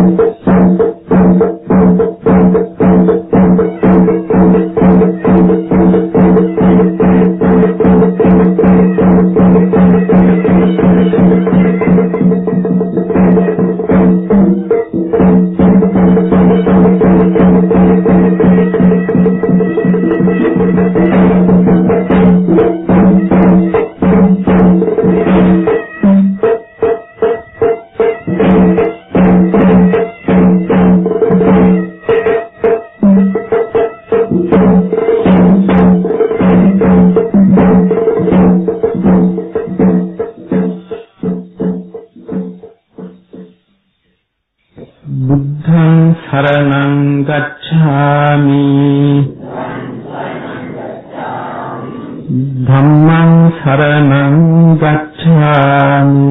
Thank you. ධම්මං සරණං ගච්ඡාමි।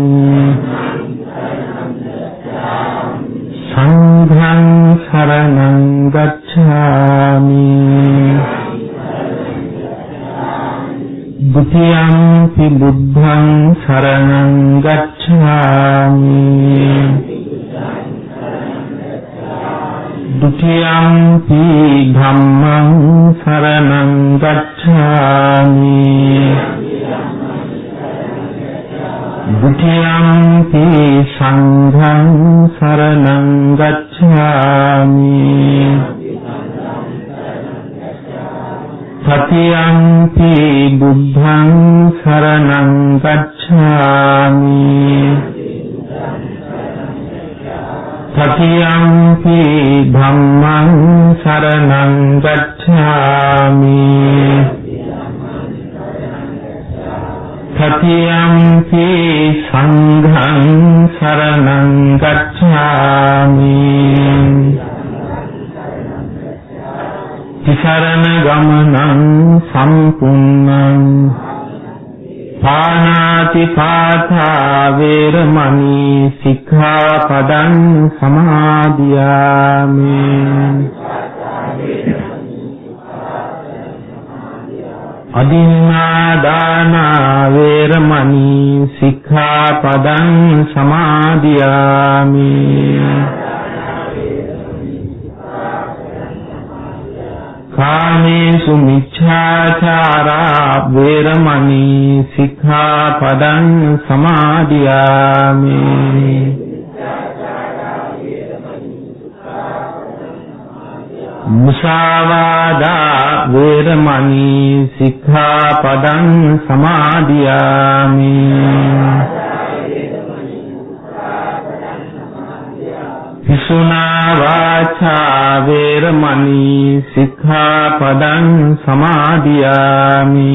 සික්ඛාපදං සමාදියාමි අදින්නා දාන වේරමණී සික්ඛාපදං සමාදියාමි කාමේසු මිච්ඡාචාරා වේරමණී සික්ඛාපදං සමාදියාමි. මුසාවාදා වේරමණී සික්ඛාපදං සමාදියාමි. භික්ෂුනා වාචා වේරමණී සික්ඛාපදං සමාදියාමි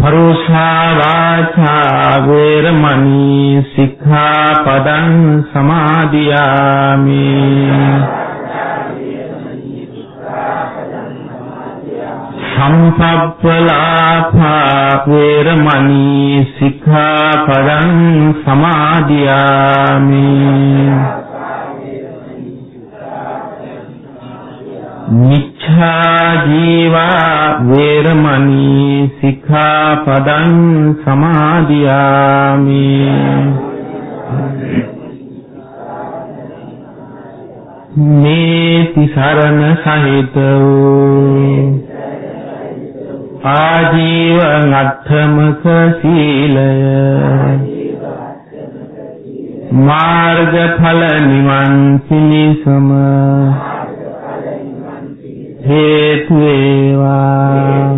පරුෂා වාචා වේරමණී සික්ඛාපදං සමාදියාමි සම්පප්පලාපා වේරමණී සික්ඛාපදං සමාදියාමි. මිච්ඡා ජීවා වේරමණී සික්ඛාපදං සමාදියාමි. මේ තිසරණ සහිත වූ ආජීව නත්තමක සීලය. මාර්ගඵල නිවන් පිණිසම හේතු වේවා.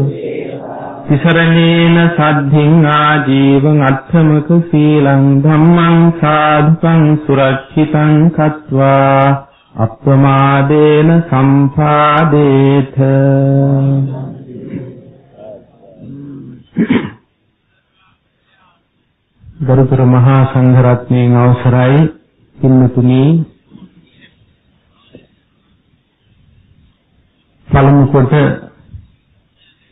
තිසරණේන සද්ධින් ආජීවං අත්තමක සීලං ධම්මං සාධුකං සුරක්ෂිතං කତ୍වා. අප්‍රමාදේන සම්පාදේත. ගරුතර මහා සංඝරත්නයන් අවසරයි. පින්නතුනි පළමු කොට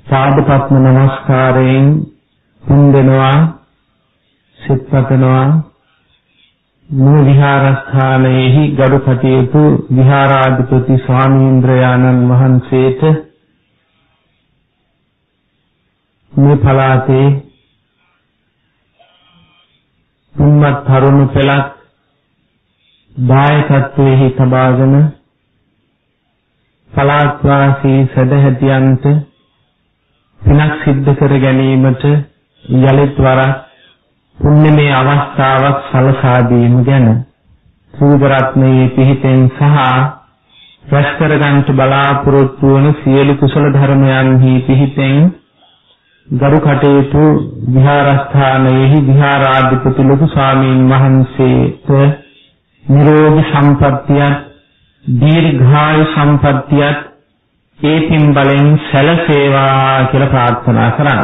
සාදුපත්ම නමස්කාරයෙන් පුන්දෙනවා සිත්පතනවා මේ විහාරස්ථානයේහි ගරු කටයුතු විහාරාධිපති ස්වාමීන්ද්‍රයාණන් වහන්සේට මේ පළාතේ තුන්වත් තරුණ පෙළක් දායකත්වයේ තබාගෙන පළාත් වාසී සදහැතියන්ට පිනක් සිද්ධ කර ගැනීමට යලිත් වරක් පුණ්‍යමය අවස්ථාවක් සලසා දීම ගැන සූද රත්නයේ පිහිටෙන් සහ රැස් කරගන්ට බලාපොරොත්තු වන සියලු කුසල ධර්මයන්හි පිහිටෙන් ගරු කටයුතු විහාරස්ථානයේහි විහාරාධිපති ලොකු ස්වාමීන් වහන්සේට නිරෝගී සම්පත්තියත් දීර්ඝායු සම්පත්තියත් ඒ පින් බලෙන් සැලසේවා කියලා ප්‍රාර්ථනා කරන්න.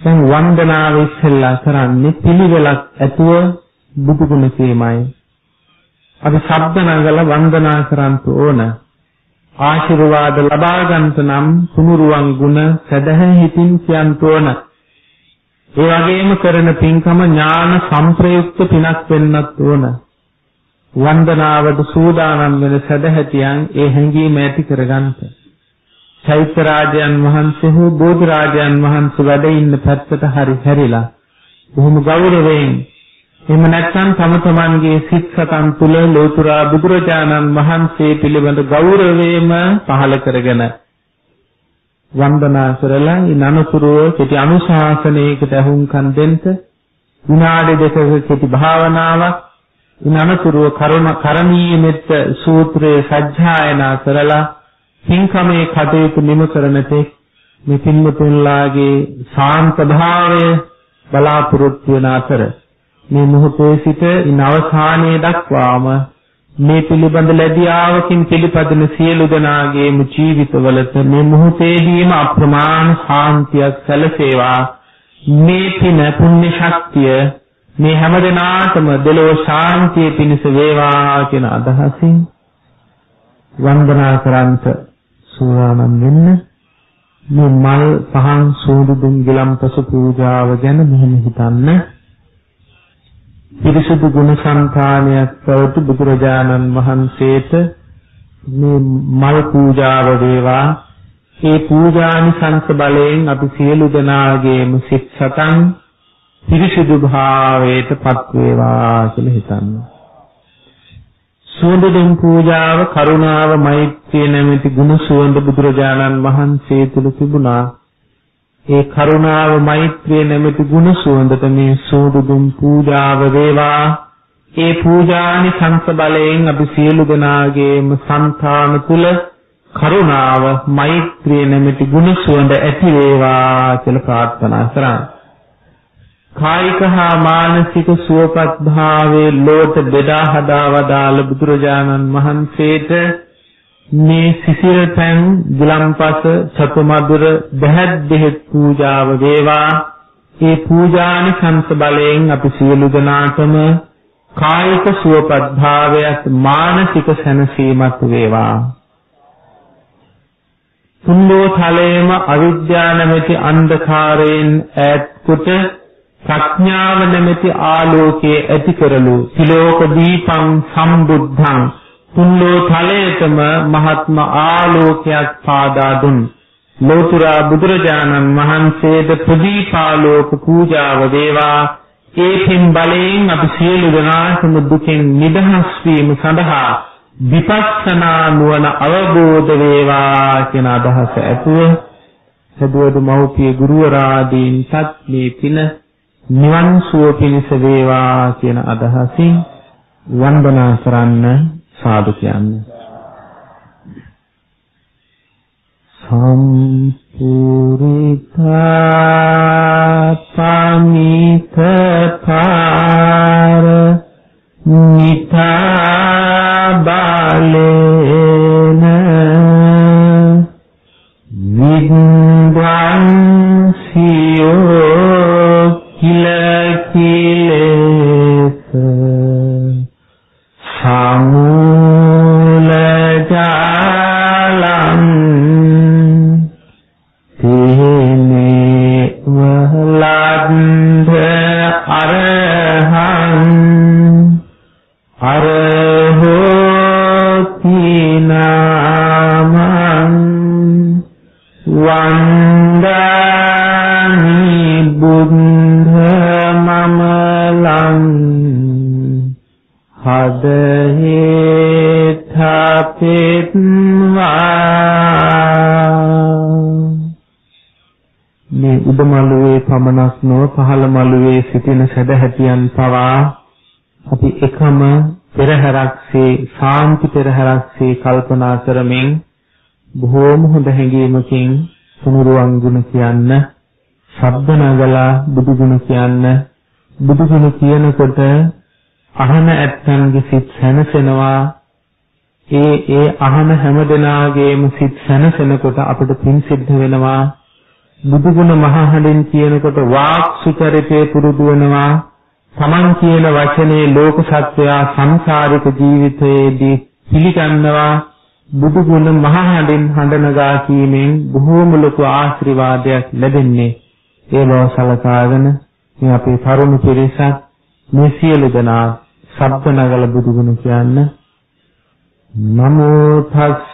දැන් වන්දනාව ඉස්සෙල්ලා කරන්නේ පිළිවෙලක් ඇතුව බුදු ගුණ කීමයි. අපි ශබ්ද නගලා වන්දනා කරන්න ඕන. ආශිර්වාද ලබා ගන්නට නම් සුනුරුවන් ගුණ සදහැ හිතින් කියන්ට ඕන. ඒ වගේම කරන පින්කම ඥාන සංප්‍රයුක්ත පිනක් වෙන්නත් ඕන. වන්දනාවට සූදානම් වෙන සදහැතියන් ඒ හැඟීම ඇති කරගන්නට. චෛත්‍ය රාජයන් වහන්සේ හෝ බෝධි රාජයන් වහන්සේ වැඩ ඉන්න පැත්තට හරි හැරිලා බොහොම ගෞරවයෙන් එහෙම නැත්නම් තම තමන්ගේ සිත් සතන් තුල ලෝතුරා බුදුරජාණන් වහන්සේ පිළිබඳ ගෞරවයම පහළ කරගෙන වන්දනා කරලා ඊනනතුරුව කෙටි අනුශාසනයකට අහුම්කම් දෙන්න. විනාඩි දෙකක කෙටි භාවනාවක්. ඊනනතුරුව කරුණ කරණීය මෙත්ත සූත්‍රයේ සජ්ජායනා කරලා පින්කමේ කටයුතු නිම කරන තෙක් මේ පින්වතුන්ලාගේ ශාන්ත භාවය බලාපොරොත්තු වන අතර මේ මොහොතේ සිට ඉන් අවසානයේ දක්වාම මේ පිළිබඳ ලැබියාවකින් පිළිපදින සියලු දෙනාගේම ජීවිතවලට මේ මොහොතේදීම අප්‍රමාණ ශාන්තියක් සැලසේවා. මේ පින පුණ්‍ය ශක්තිය මේ හැම දිනාටම දෙලෝ ශාන්තිය පිණිස වේවා කියන අදහසින් වන්දනා කරන්ත සූදානම් වෙන්න. මේ මල් පහන් සූදු දුම් ගිලම්පස පූජාව ගැන මෙහෙම හිතන්න. පිරිසුදු ගුණ සංඛානයක් පැවතු බුදුරජාණන් වහන්සේට මේ මල් පූජාව වේවා ඒ පූජානිසංස බලයෙන් අපි සියලු දෙනාගේම සිත් සතන් පිරිසුදු භාවයට පත් වේවා කියලා හිතන්න. සුවඳ පූජාව කරුණාව මෛත්‍රිය නැමැති ගුණ සුවඳ බුදුරජාණන් වහන්සේ තුල තිබුණා. ඒ කරුණාව මෛත්‍රිය නැමැති ගුණ සුවඳට මේ සෝදුදුම් පූජාව වේවා. ඒ පූජානි සංස බලයෙන් අපි සියලු දෙනාගේම సంతාන තුල කරුණාව මෛත්‍රිය නැමැති ගුණ සුවඳ ඇති වේවා කියලා ප්‍රාර්ථනා කරා. කායික හා මානසික සුවපත් භාවයේ ලෝත බෙදා හදා වදාළ බුදුරජාණන් වහන්සේට මේ සිසිල් පෑන් ගුලම්පස සතුමදුර බහැත් දෙහෙත් පූජාව වේවා. ඒ පූජානි සංස බලයෙන් අපි සියලු දෙනාටම කායික සුවපත් භාවයත් මානසික සැනසීමත් වේවා. තුන්ලෝ තලයේම අවිද්‍යාව නැමැති අන්ධකාරයෙන් ඈත් කොට ප්‍රඥාව නැමැති ආලෝකයේ ඇති කරලු. තිලෝක දීපං සම්බුද්ධං. තුන්ලෝ තලයටම මහත්ම ආලෝකයක් පාදා දුන්. ලෝතුරා බුදුරජාණන් වහන්සේද ප්‍රදීපාලෝක පූජාව දේවා ඒ පින් බලයෙන් අපි සියලු දෙනාටම දුකෙන් නිදහස් වීම සඳහා විපස්සනා නුවණ අවබෝධ වේවා කියන අදහස ඇතුව සදුවද මෞපිය ගුරුවරාදීන්ටත් මේ පින නිවන් සුව පිණිස වේවා කියන අදහසින් වන්දනා කරන්න සාදු කියන්නේ. සම්පූර්ණා පමිත පාර නිතා බාලේන පහළ මළුවේ සිටින සදහැතියන් පවා අපි එකම පෙරහැරක්සේ සාන්ති පෙරහැරක්සේ කල්පනා කරමින් බොහෝම හොඳ හැඟීමකින් තුනුරුවන් ගුණ කියන්න ශබ්ද නගලා බුදු ගුණ කියන්න බුදු ගුණ කියනකොට අහන ඇත්තන්ගේ සිත් සැනසෙනවා. ඒ ඒ අහන හැම දෙනාගේම සිත් සැනසෙනකොට අපිට පින් සිද්ධ වෙනවා. බුදු ගුණ මහහඬින් කියනකොට වාක් සුචරිතේ පුරුදු වෙනවා. තමන් කියන වචනේ ලෝක සත්වයා සංසාරික ජීවිතයේදී පිළිගන්නවා. බුදු ගුණ මහහඬින් හඬනගා කීමෙන් බොහෝම ලොකු ආශිර්වාදයක් ලැබෙන්නේ. ඒ බව සලකාගෙන මේ අපේ තරුණ පිරිසක් මේ සියලු දෙනා සබ්ද නගල බුදු ගුණ කියන්න නමෝ තස්ස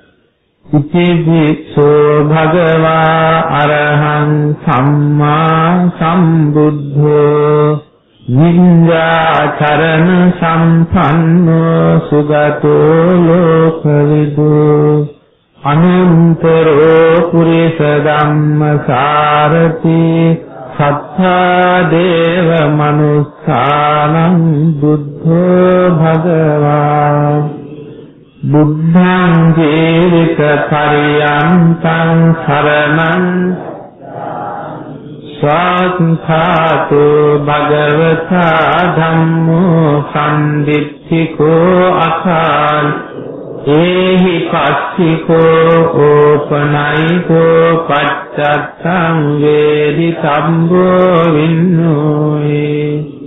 ඉතිවිසෝ භගවා අරහං සම්මා සම්බුද්ධෝ විඤ්ඤාචරණ සම්පන්නෝ සුගතෝ ලෝකවිදු අනන්තරෝ පුරිස ධම්මසාරති සත්තා දේව මනුස්සානං බුද්ධෝ භගවා බුද්ධං ජීවිත පරියන්තං සරණං ස්වාත්ථාතු භගවතා ධම්මෝ සම්දිත්තිකෝ අකාල් ඒහි පස්සිකෝ ඕපනයිකෝ පච්චත්තං වේදි සම්බෝ වින්නෝයේ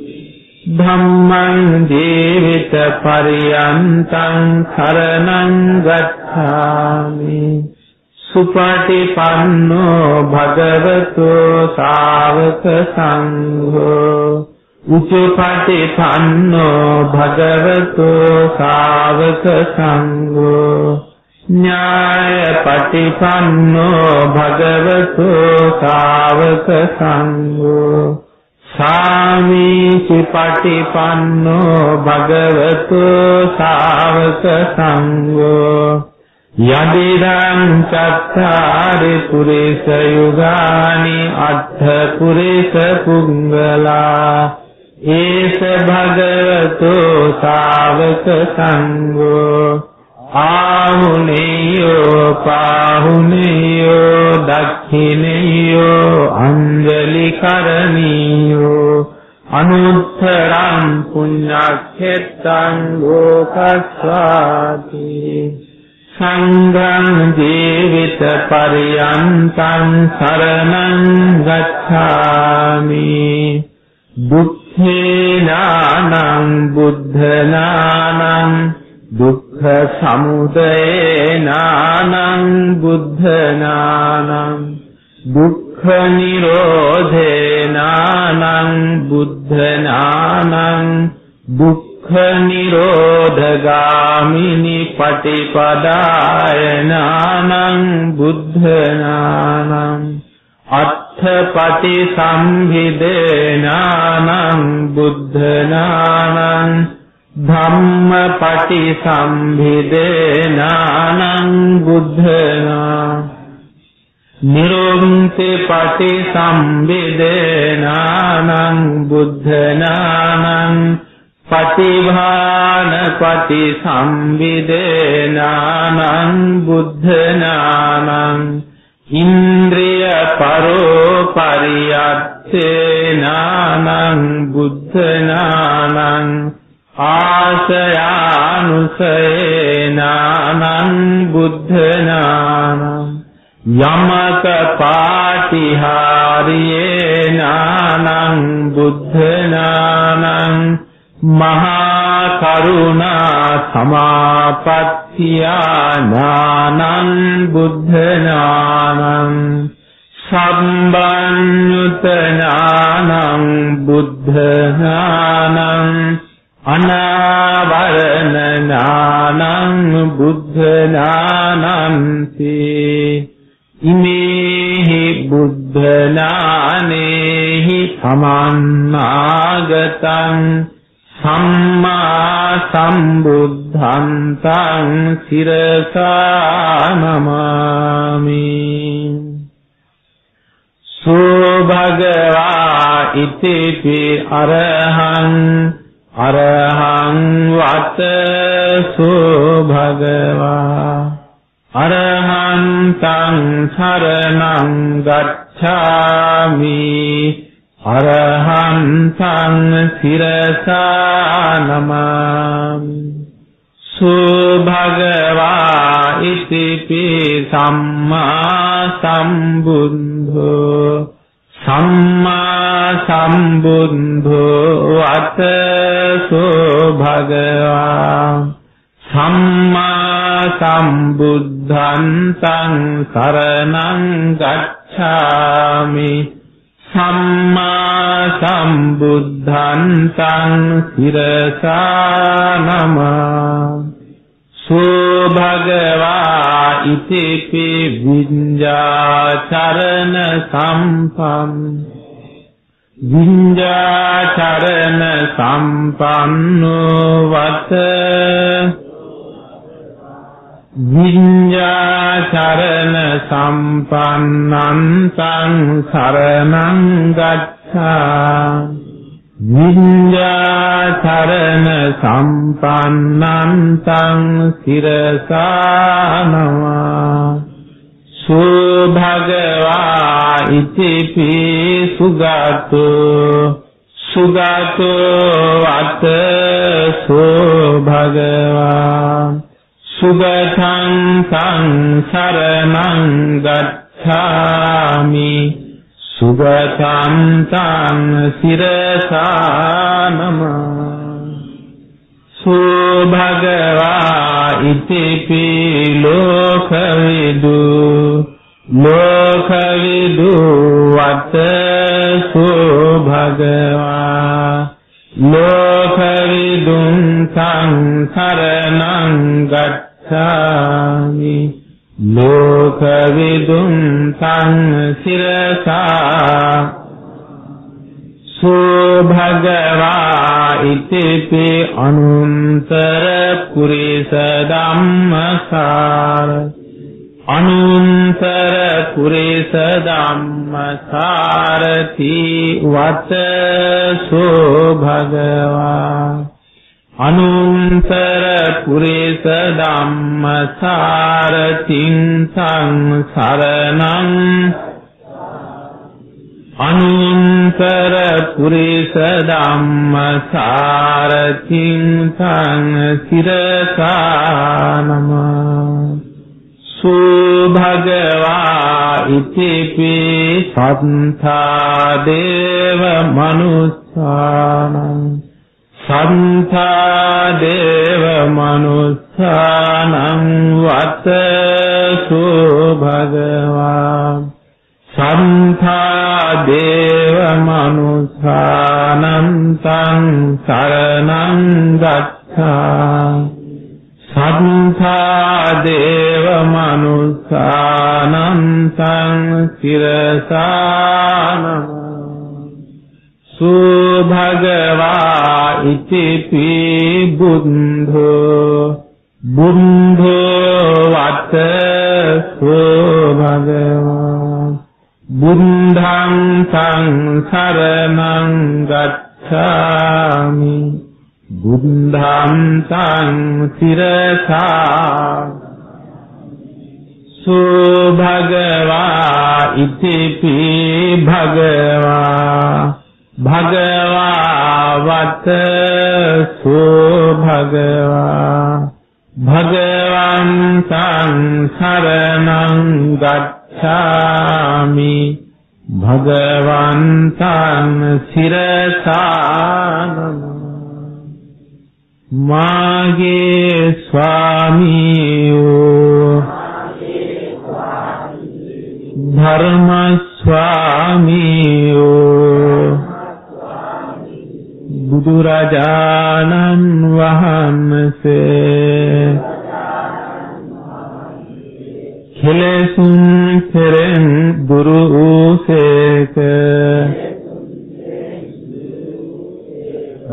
ධම්මං ජීවිත පරියන්තං සරණං ගච්ඡාමි. සුපටිපන්නෝ භගවතු ශාවක සංඝෝ. උචපටිපන්නෝ භගවතු ශාවක සංඝෝ. ඥායපටිපන්නෝ භගවතු ශාවක සංඝෝ. සාමීචි පටිපන්නෝ භගවතු ශාවක සංඝෝ යදිදං චත්තාරි පුරිස යුගානි අත්ථ පුරිස පුංගලා ඒස භගවතු ශාවක සංඝෝ ආහුනේයෝ පාහුනේයෝ දක්ඛිනේයෝ අංජලි කරණීයෝ අනුත්තරං පුඤ්ඤක්ඛෙත්තං ලෝකස්වාති. සංඝං ජීවිත පරියන්තං සරණං ගච්ඡාමි. දුක්ඛේනානං බුද්ධනානං දුක්ඛ සමුදය නානං බුද්ධ නානං දුක්ඛ නිරෝධේ නානං බුද්ධ නානං දුක්ඛ නිරෝධගාමිනි පටිපදාය නානං බුද්ධ නානං අත්ථපටි සම්හිදේ නානං බුද්ධ නානං ධම්මපටි සම්භිදේනානං බුද්ධනා නිරෝන්ති පටි සම්භිදේනානං බුද්ධනානං පටිභාන පටි සම්විදේනානං බුද්ධ ඥානං ඉන්ද්‍රිය පරෝ පරියත්තේනානං බුද්ධ ඥානං ආසයානුසේනානං බුද්ධ ඥානං යමක පාටිහාරියේනානං බුද්ධ ඥානං මහා කරුණා සමාපත්තියා ඥානං බුද්ධ ඥානං සම්බන්්‍යුත ඥානං බුද්ධ ඥානං අනාවරණ ඥානං බුද්ධ ඥානන්ති ඉමේහි බුද්ධ ඥානේහි සමන්නාගතං සම්මා සම්බුද්ධං තං සිරසා නමාමි සෝ භගවා ඉතිපි අරහං අරහං වත සෝ භගවා අරහං තං සරණං ගච්ඡාමි අරහන්තං සිරසා නමාමි සුභගවා ඉතිපි සම්මා සම්බුද්ධෝ සම්මා සම්බුද්ධෝ අත සුභගවා සම්මා සම්බුද්ධං සංසරණං ගච්ඡාමි සම්මා සම්බුද්ධං තං සිරසා නම සෝ භගවා ඉතිපි විඤ්ඤාචරණ සම්පම් විඤ්ඤාචරණ සම්පන්නෝ වත. විඤ්ඤාචරණ සම්පන්නං සංසරණං ගච්ඡා. විඤ්ඤාචරණ සම්පන්නං සංසිරසානවා සෝ භගවා ඉතිපි සුගතෝ සුගතෝ අත සෝ භගවා සුගතං සංසරණං ගච්ඡාමි. සුගතං තං සිරසානම සෝ භගවා ඉතිපි ලෝකවිදු ලෝකවිදු වත සෝ භගවා ලෝකවිදුං සංසරණං ගච්ඡාමි ගච්ඡාමි ලෝකවිදුං සංසිරසා සෝ භගවා ඉතිපි අනුන්තර පුරිස ධම්මසාර. අනුන්තර පුරිස ධම්මසාරති වත සෝ භගවා අනුන්තර පුරිස ධම්මසාරතිං සංසරණං අනුන්තර පුරිස ධම්මසාරතිං සංසිරසානම. සුභගවා ඉතිපි සත්තා දේව මනුස්සානං සන්තා දේව මනුස්සානං වත සෝ භගවා සන්තා දේව මනුස්සානං තං සරණං ගච්ඡා සන්තා දේව මනුස්සානං තං සිරසානම සුභගවා ඉතිපි බුද්ධෝ බුද්ධෝ වත සුභගවා බුද්ධං සංසරණං ගච්ඡාමි සිරසා සුභගවා ඉතිපි භගවා භගවා වත සුභගවා භගවන්තං සරණං ගච්ඡාමි භගවන්තං සිරසානම මාගේ ස්වාමීයෝ ධර්ම ස්වාමීයෝ බුදුරජාණන් වහන්සේ. කෙලෙසුන් කෙරෙන් දුරු වූසේක.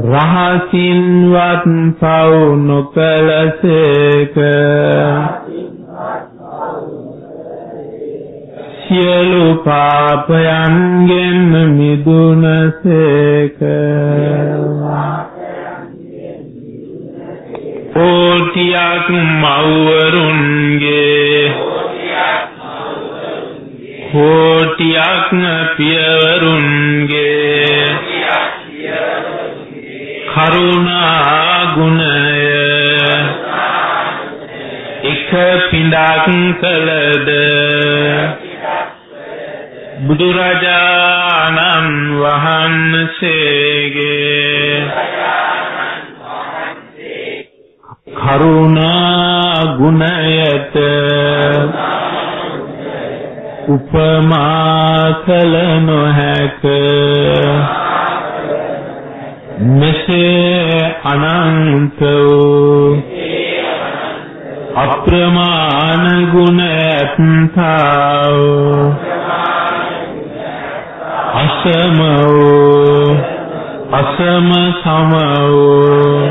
රහසින්වත් පව් නොකලසේක. සියලු පාපයන්ගෙන් මිදුනසේක ඕටියක් මව්වරුන්ගේ කෝටියක් පියවරුන්ගේ කරුණා ගුණය එක පිඬක් කළද බුදුරජාණන් වහන්සේගේ කරුණා ගුණයට උපමා කළ නොහැක. මෙසේ අනන්ත වූ අප්‍රමාණ ගුණ ඇත්තා වූ අසම වූ අසම සම වූ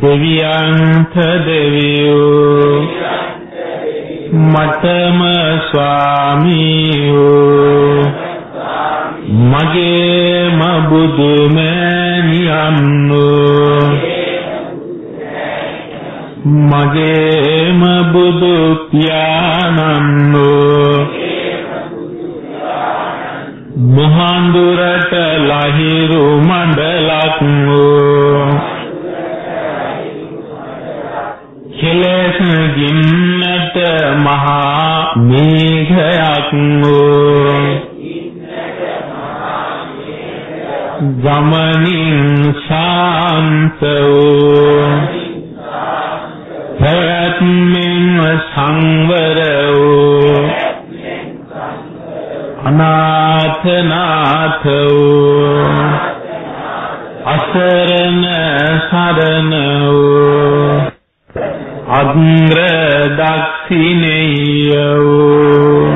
දෙවියන්ත දෙවියෝ මතම ස්වාමීයෝ මගේම බුදු මෑණියන්නෝ මගේම බුදු පියාණන්නෝ මහන්දුරට ලහිරු මණ්ඩලක් වූ කෙලෙස් ගින්නට මහා මේඝයක් වූ ගමනින් ශාන්ත වූ පැවැත්මෙන් සංවර වූ අනාථනාථ වූ අසරණ සරණ වූ අග්‍ර දක්ෂිනේය වූ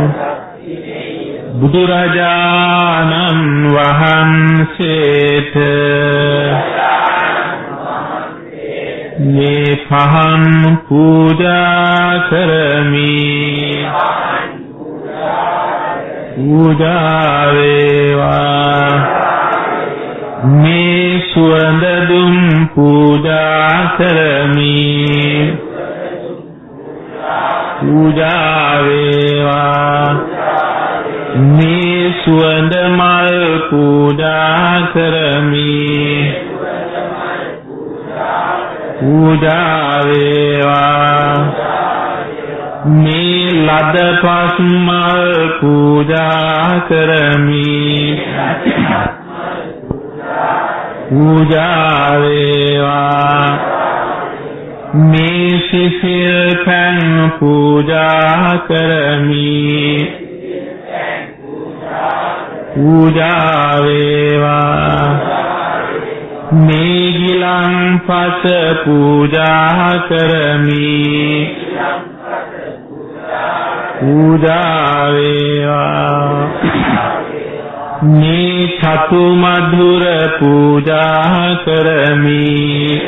බුදුරජාණන් වහන්සේට මේ පහන් පූජා කරමි පූජා වේවා මේ සුවඳ දුම් පූජා කරමි. පූජා වේවා මේ සුවඳ මල් පූජා කරමි. පූජා වේවා මේ ලද පස් මල් පූජා කරමි. පූජා වේවා. මේ සිසිල් පන් පූජා කරමි. පූජා වේවා. මේ ගිලන් පස පූජා කරමි. පූජා වේවා මේ චතු මధుර පූජා කරමි.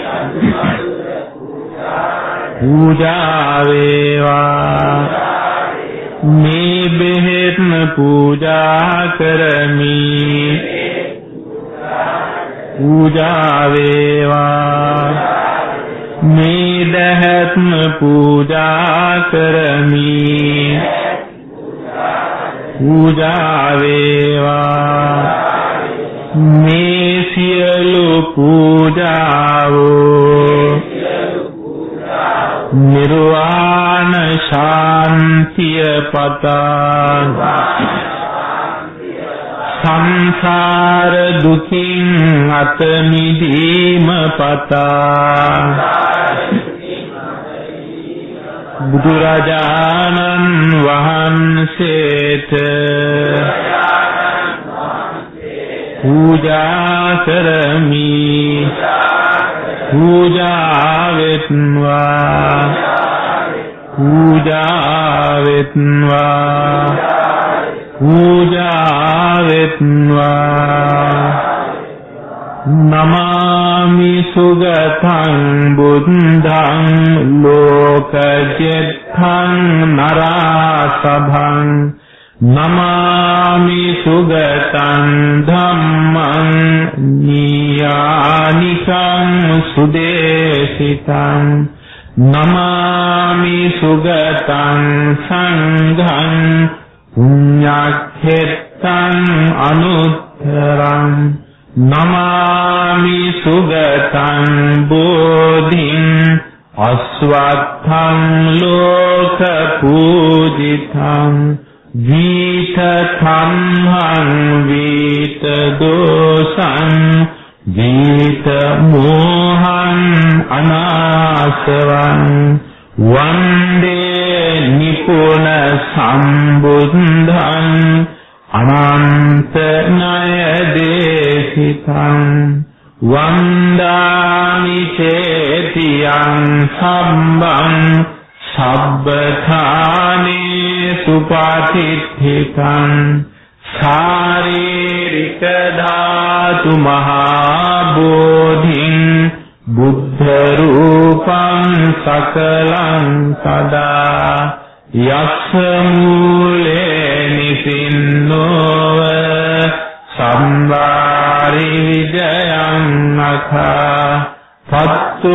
පූජා වේවා මේ බෙහෙත් පූජා කරමි. පූජා වේවා මේදහත්ම පූජා කරමි. පූජා වේවා. මේ සියලු පූජාවෝ නිර්වාණ ශාන්තිය පතා සංසාර දුකින් අත මිදීම පතා. බුදුරජාණන් වහන්සේට පූජා කරමි. පූජා වෙත්වා. පූජා වෙත්වා. පූජා වෙත්වා නමාමි සුගතං බුද්ධං ලෝකජෙත්තං නරාසභං. නමාමි සුගතං ධම්මං නියානිකං සුදේශිතං. නමාමි සුගතං සංඝං පුඤ්ඤක්ඛෙත්තං අනුත්තරං නමාමි සුගතං බෝධින් අස්වත්ථං ලෝක පූජිතං වීත තම්හං වීත දෝසං වීත මෝහං අනාසවං වන්දේ නිපුන සම්බුද්ධං අනන්ත ණය දේශිතං වන්දාමි චේතියං සම්බං සබ්බථානේ සුපාතිත්ථිතං ශාරීරික ධාතු මහා බෝධින් බුද්ධ රූපං සකලං සදා යස්ස මූලේ නිසින්නෝව සම්වාරි විජයං අඛා පත්තු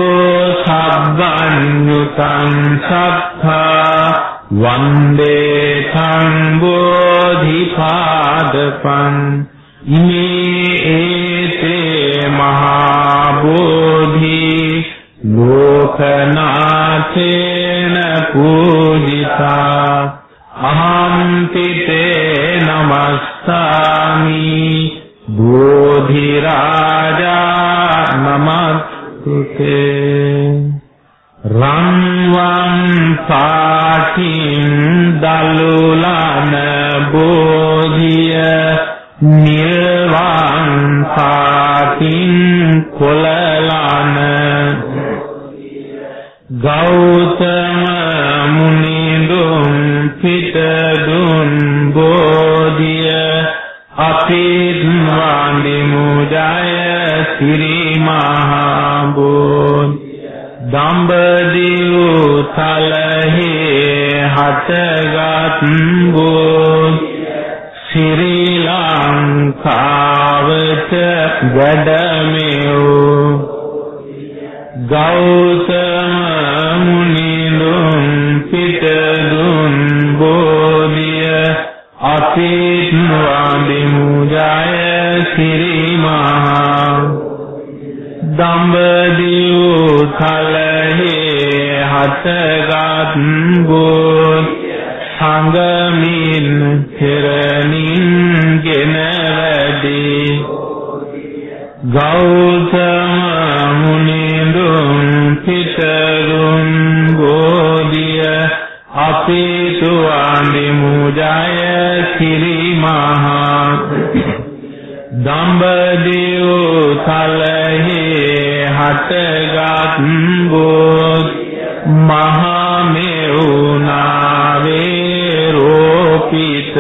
සබ්බඤ්ඤුතං සත්තා වන්දේ තං බෝධිපාදපං ඉමේ ඒතේ මහා බෝධි ලෝකනාථේන පූජිතා අහම්පි තේ නමස්තාමි බෝධි රාජා නමස්තුතේ රන්වන් පාටින් දලුලන බෝධිය නිර්වාන් පාටින් කොලලන ගෞතම මුනිඳුන් පිටදුන් බෝධිය අපිත් වන්දිමු ජය සිරි මහා බෝධි දම්බදිව් තලහි හටගත් බෝධි ශ්‍රී ලංකාවට වැඩමෙව් ගෞතම මුනිඳුන් පිටදුන් බෝධිය අපිත් වන්දිමු ජය සිරි මහා දම්බදිව් තලහි හටගත් බෝධි සංගමින් පෙරණින් ගෙන වැඩි. ගෞතම මුනිඳුන් පිටරුන් බෝධිය අපිට වන්දිමු ජය සිරි මහා දම්බදිව් තලහි හටගත් බෝධි මහා මෙවුනාවේ රෝපිත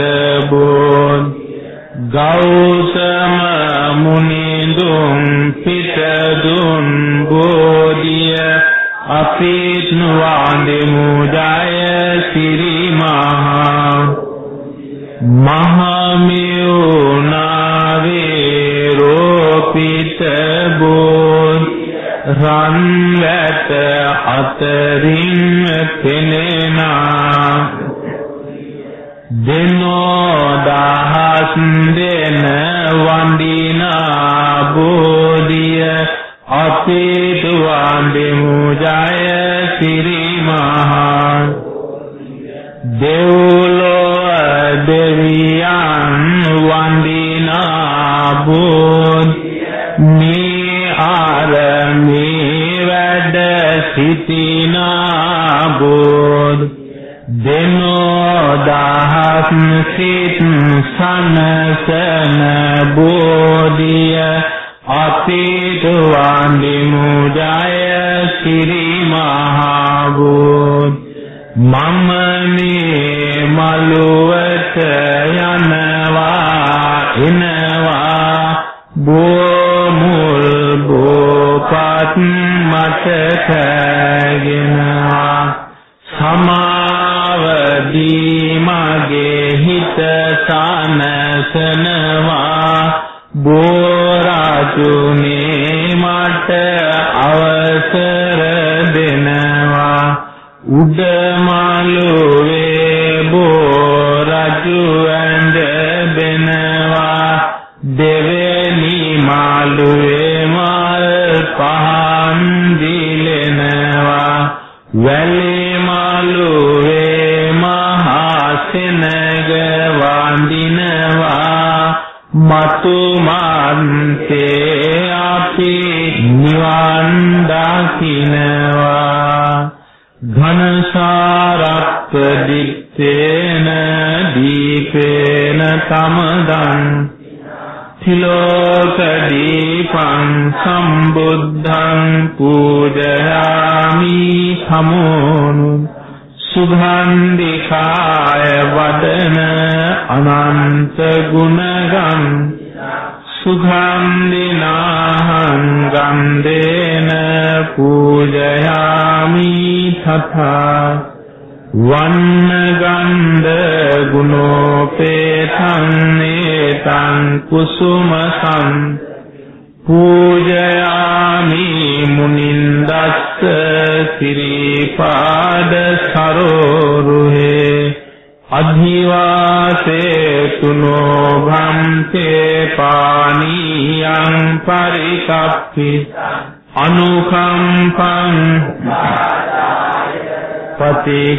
බෝධි. ගෞතම මුනිඳුන් පිටදුන් බෝධිය අපිත් වන්දිමු ජය සිරි මහා මහා මෙවුනාවේ රෝපිත බෝධි රන්වැට අතරින් පෙනෙනා. දෙනෝ දහස් දෙන වන්දිනා බෝධිය අපේ දුවන්දෙමු ජය සිරි මහා දෙව්ලොව දෙවියන් වන්දිනා බෝධි ආරමේ වැඩ සිටිනා බෝධ දෙනෝ දහස් සිත් සනසන බෝධිය අපිට වන්දිමු ජය සිරි මහා බෝධ මම මේ මලුවට යනවා එනවා. බෝ පත් මතකගෙනවා සමාවදී මගේ හිත සනසනවා. බෝරාජුනේ මට අවසර දෙනවා. උඩමලුවේ බෝරජු ඇඳ බෙනවා. දෙවෙනි මාළුවේ පහන් දිලෙනවා. වැලේ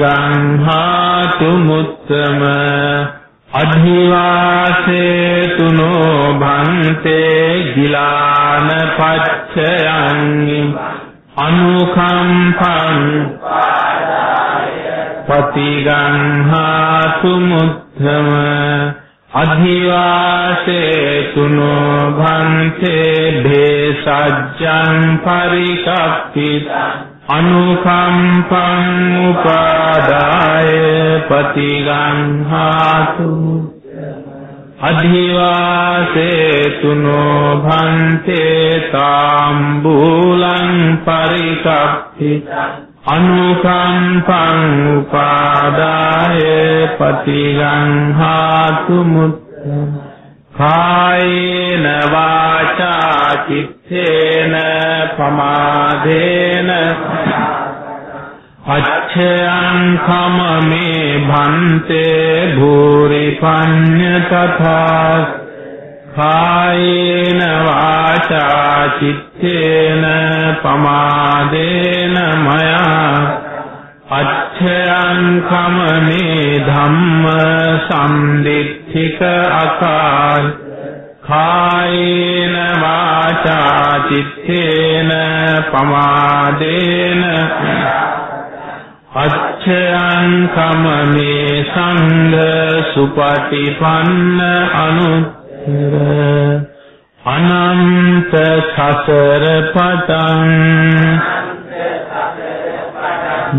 පතිගංහාතු මුත්තම අධිවාසේ තුනෝ භන්තේ ගිලාන පච්චයන් අනුකම්පං පතිගංහාතු මුත්තම අධිවාසේ තුනෝ භන්තේ භේසජ්ජං පරිකප්පිතං අනුකම්පං උපාදාය පතිගංහාතු අධිවාසේ තුනෝ භන්තේ තාම්බූලං පරිකප්පි අනුකම්පං උපාදාය පතිගංහාතු මුත්තං කායේන වාචා චිත්තේන පමාදේන අච්ඡයං කමමේ භන්තේ භූරි පඤ්ඤ තථා කායේන වාචා චිත්තේන පමාදේන මයා අච්ඡයං කමනේ ධම්ම සම්දිත්තික අකාල් කායේන වාචා චිත්තේන පමාදේන අච්ඡයං කමනේ සංඝ සුපටිපන්න අනුත්තර අනන්ත සසර පතං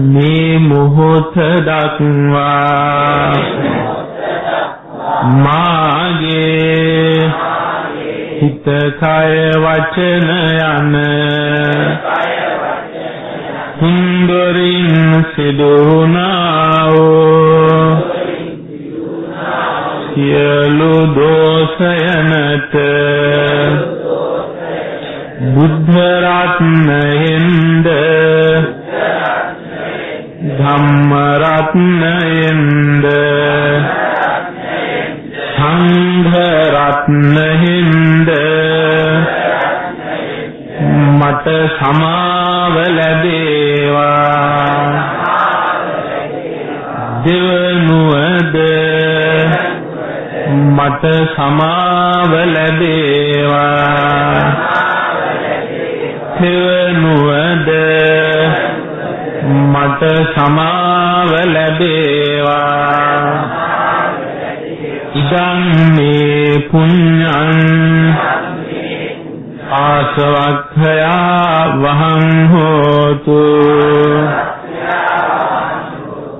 මේ මොහොත දක්වා මාගේ හිත කය වචන යන හුඳුරින් සිදුනාවෝ සියලු දෝෂයනට බුද්ධ රත්නයෙන්ද ධම්ම රත්නයෙන්ද සංඝ රත්නයෙන්ද මට සමාව ලැබේවා. දෙවනුවද මට සමාව ලැබේවා. දෙවනුවද මට සමාව ලැබේවා. ඉදං මේ පුඤ්ඤං ආසවක්ඛයා වහං හෝතු.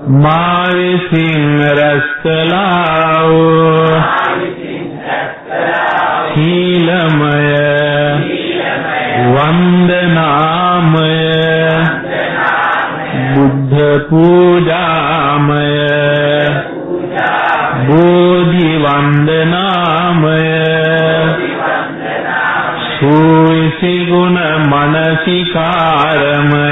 මා විසින් රැස්කලාවෝ සීලමය වන්දනාමය බුද්ධ පූජාමය බෝධි වන්දනාමය සූවිසි ගුණ මනසිකාරමය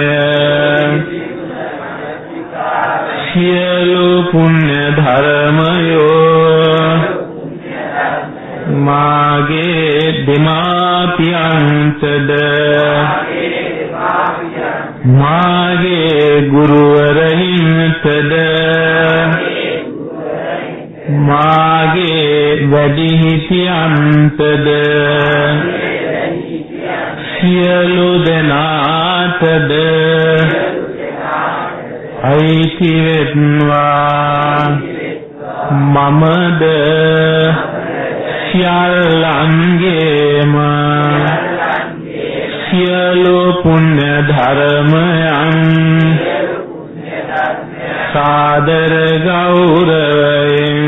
සියලු පුණ්‍ය ධර්මයෝ මාගේ දෙමාපියන්ටද මාගේ ගුරුවරයින්ටද මාගේ වැඩිහිටියන්ටද සියලු දෙනාටද අයිති වෙත්වා මමද සියල්ලන්ගේම සියලු පුණ්‍ය ධර්මයන් සාදර ගෞරවයෙන්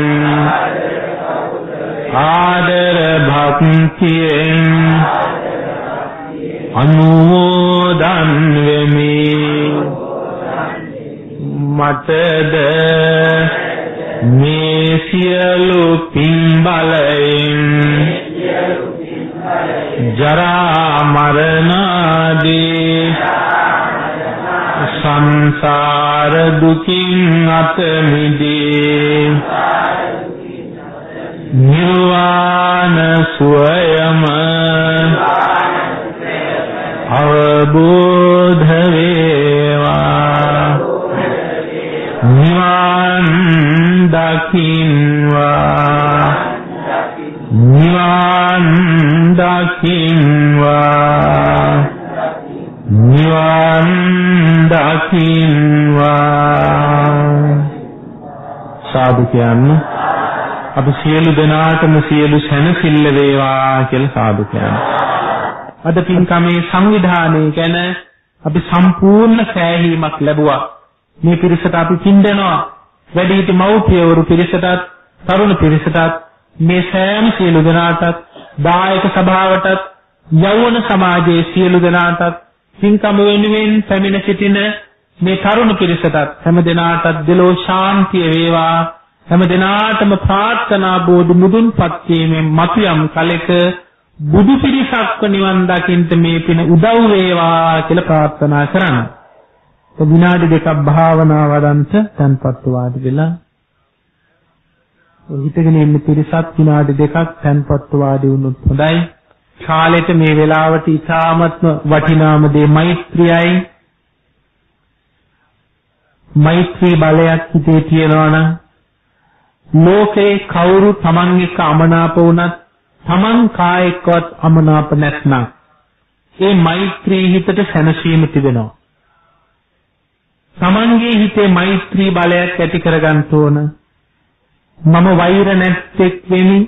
ආදර භක්තියෙන් අනුමෝදන් වෙමි. මටද මේ සියලු පින් බලයෙන් ජරා මරණ ආදී සංසාර දුකින් අත මිදී නිර්වාණ සුවයම අවබෝධ වේවා. නිවන් දකින්වා. නිවන් දකින්වා. නිවන් දකින්වා. සාදු කියන්නේ අපි සියලු දෙනාටම සියලු සැනසෙල්ල වේවා කියලා සාදු කියන්නේ. අද පින්කමේ සංවිධානය ගැන අපි සම්පූර්ණ සෑහීමක් ලැබුවා. මේ පිරිසට අපි පින්දෙනවා. වැඩිහිටි මව්පියවරු පිරිසටත්, තරුණ පිරිසටත්, මේ සෑම සියලු දෙනාටත්, දායක සභාවටත්, යෞවන සමාජයේ සියලු දෙනාටත්, පින්කම වෙනුවෙන් පැමිණ සිටින මේ තරුණ පිරිසටත් හැම දිනාටත් දෙලෝ ශාන්තිය වේවා. හැම දිනාටම ප්‍රාර්ථනා බෝධි මුදුන්පත් වීමෙන් මතුයම් කලෙක බුදු පිරිසක්ව නිවන් දකින්න මේ පින උදව් වේවා කියලා ප්‍රාර්ථනා කරන්න. ඒ විනාඩි දෙකක් භාවනා වඩන්ත තන්පත් වාඩි වෙලා හිතගෙන ඉන්න පිරිසත් විනාඩි දෙකක් තන්පත් වාඩි වුණොත් හොඳයි. කාලෙට මේ වෙලාවට ඉතාමත්ම වටිනාම දේ මෛත්‍රියයි. මෛත්‍රී බලයක් හිතේ තියනවා නම් ලෝකේ කවුරු Taman එක්ක අමනාප වුණත් Taman කායෙක්වත් අමනාප නැත්නම් ඒ මෛත්‍රී හිතට සැනසීම තිබෙනවා. Tamanගේ හිතේ මෛත්‍රී බලයක් ඇති කරගන්න ඕන. මම වෛර නැත්තේක් වෙමි,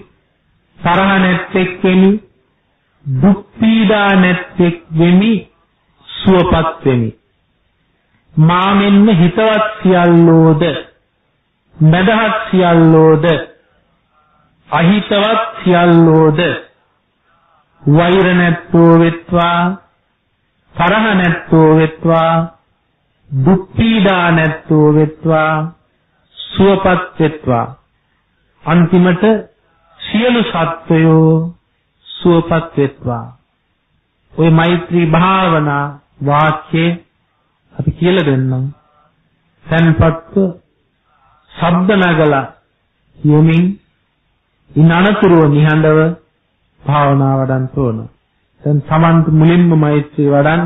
තරහ නැත්තේක් වෙමි, දුක් පීඩා නැත්තේක් වෙමි, සුවපත් වෙමි. මා මෙන්න හිතවත් සියල්ලෝද, මදහත් සියල්ලෝද අහිතවත් සියල්ලෝද වෛර නැත්තෝ වෙත්වා තරහ නැත්තෝ වෙත්වා දුක් පීඩා නැත්තෝ වෙත්වා සුවපත් වෙත්වා. අන්තිමට සියලු සත්වයෝ සුවපත් වෙත්වා. ওই මෛත්‍රී භාවනා වාක්‍යේ අපි කියලා දෙන්නම්. තන්පත්ව ශබ්ද නගලා යොමින් ඉන් අනතුරුව නිහඬව භාවනා වඩන්න ඕන. දැන් Tamanth මුලින්ම මෛත්‍රී වඩන්න.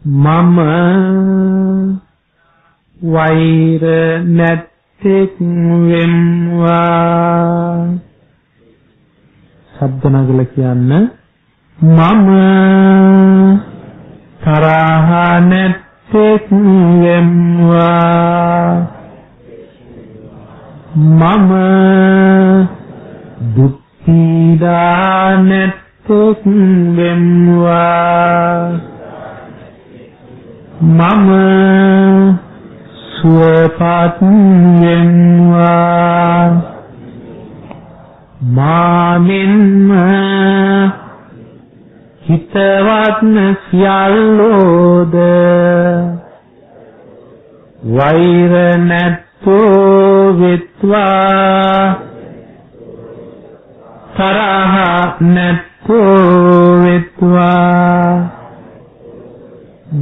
මම වෛර නැත්තේක් වෙම්වා. ශබ්ද නගල කියන්න මම තරහ නැත්තේක් වෙම්වා. මම දුක් පීඩා නැත්තේක් වෙම්වා. මම සුවපත් වෙම්වා මාමින්ම හිතවත් සියල්ලෝද වෛර නැත්තෝ විත්වා. තරහ නැත්තෝ විත්වා.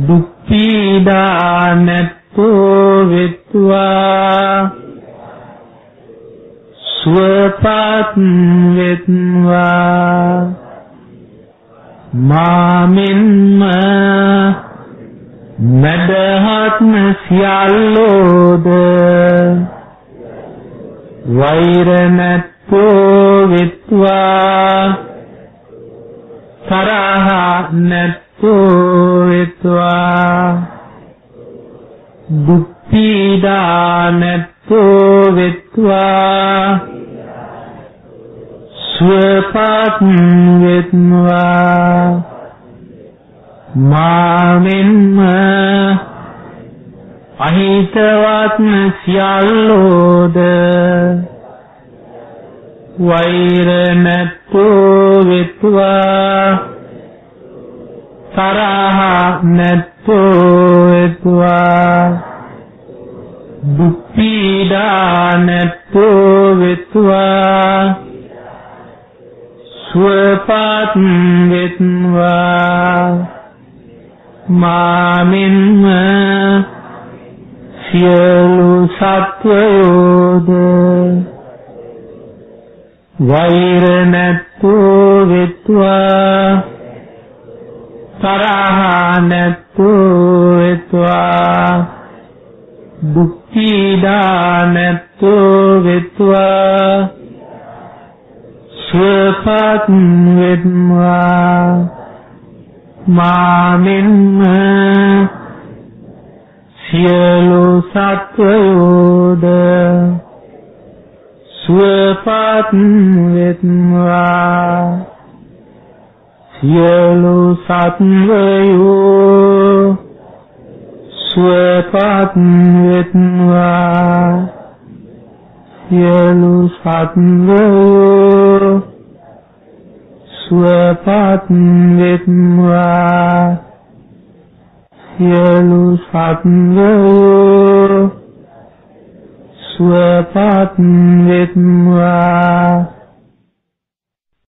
දුක් පීඩා නැත්තෝ විත්වා. සුවපත් වෙත්වා. මාමින්ම මදහත්ම සියල්ලෝද වෛර නැත්තෝ විත්වා. තරහ නැත්තෝ විත්වා දුක් පීඩා නැත්තෝ විත්වා සුවපත් වෙත්වා මාමින්ම අහිතවත් සියල්ලෝද වෛර නැත්තෝ වෙත්වා තරහ නැත්තෝ වෙත්වා දුක් පීඩා නැත්තෝ වෙත්වා සුවපත් වෙත්වා මාමින්ම සියලු සත්වයෝද වෛර නැත්තෝ වෙත්වා තරහ නැත්තෝ වෙත්වා දුක් පීඩා නැත්තෝ වෙත්වා සුවපත් වෙත්වා මාමින්ම සියලු සත්වයෝද සුවපත් වෙත්වා සියලු සත්වයෝ සුවපත් වෙත්වා. සියලු සත්වයෝ සුවපත් වෙත්වා. සියලු සත්වයෝ සුවපත් වෙත්වා.